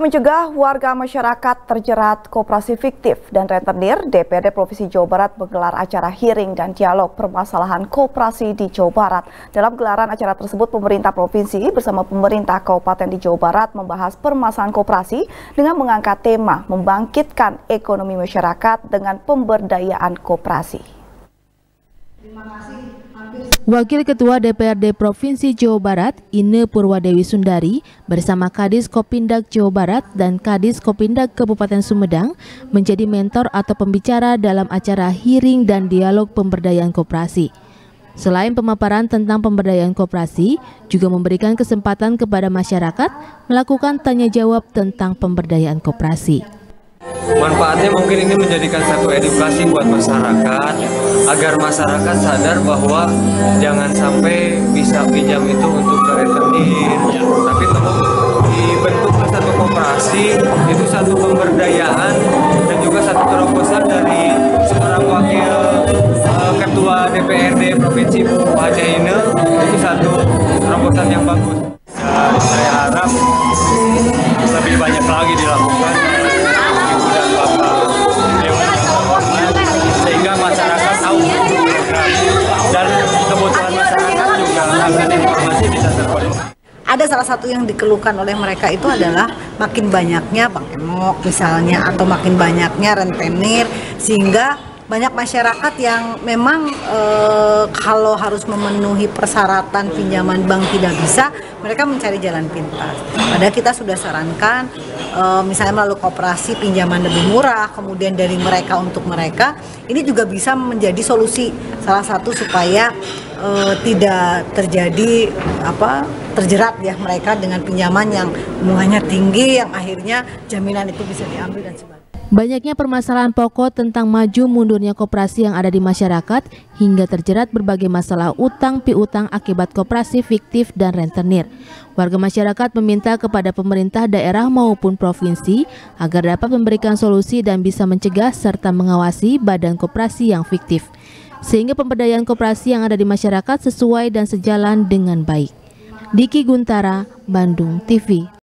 Mencegah warga masyarakat terjerat koperasi fiktif dan rentenir, DPRD Provinsi Jawa Barat menggelar acara hearing dan dialog permasalahan koperasi di Jawa Barat. Dalam gelaran acara tersebut, pemerintah provinsi bersama pemerintah kabupaten di Jawa Barat membahas permasalahan koperasi dengan mengangkat tema membangkitkan ekonomi masyarakat dengan pemberdayaan koperasi. Terima kasih. Wakil Ketua DPRD Provinsi Jawa Barat, Ine Purwadewi Sundari, bersama Kadis Kopindak Jawa Barat dan Kadis Kopindak Kabupaten Sumedang menjadi mentor atau pembicara dalam acara hearing dan dialog pemberdayaan koperasi. Selain pemaparan tentang pemberdayaan koperasi, juga memberikan kesempatan kepada masyarakat melakukan tanya jawab tentang pemberdayaan koperasi manfaatnya mungkin ini menjadikan satu edukasi buat masyarakat agar masyarakat sadar bahwa jangan sampai bisa pinjam itu untuk ke rekening. Tapi dibentuk satu koperasi itu satu pemberdayaan dan juga satu terobosan dari seorang wakil uh, ketua DPRD Provinsi Pak Haji itu satu terobosan yang bagus. Dan saya harap lebih banyak lagi dilakukan ada salah satu yang dikeluhkan oleh mereka itu adalah makin banyaknya bank emok misalnya atau makin banyaknya rentenir sehingga banyak masyarakat yang memang e, kalau harus memenuhi persyaratan pinjaman bank tidak bisa, mereka mencari jalan pintas. Padahal kita sudah sarankan e, misalnya melalui kooperasi pinjaman lebih murah, kemudian dari mereka untuk mereka, ini juga bisa menjadi solusi salah satu supaya e, tidak terjadi apa terjerat ya mereka dengan pinjaman yang bunganya tinggi yang akhirnya jaminan itu bisa diambil dan sebagainya. Banyaknya permasalahan pokok tentang maju mundurnya koperasi yang ada di masyarakat hingga terjerat berbagai masalah utang piutang akibat koperasi fiktif dan rentenir. Warga masyarakat meminta kepada pemerintah daerah maupun provinsi agar dapat memberikan solusi dan bisa mencegah serta mengawasi badan koperasi yang fiktif. Sehingga pemberdayaan koperasi yang ada di masyarakat sesuai dan sejalan dengan baik. Diki Guntara, Bandung TV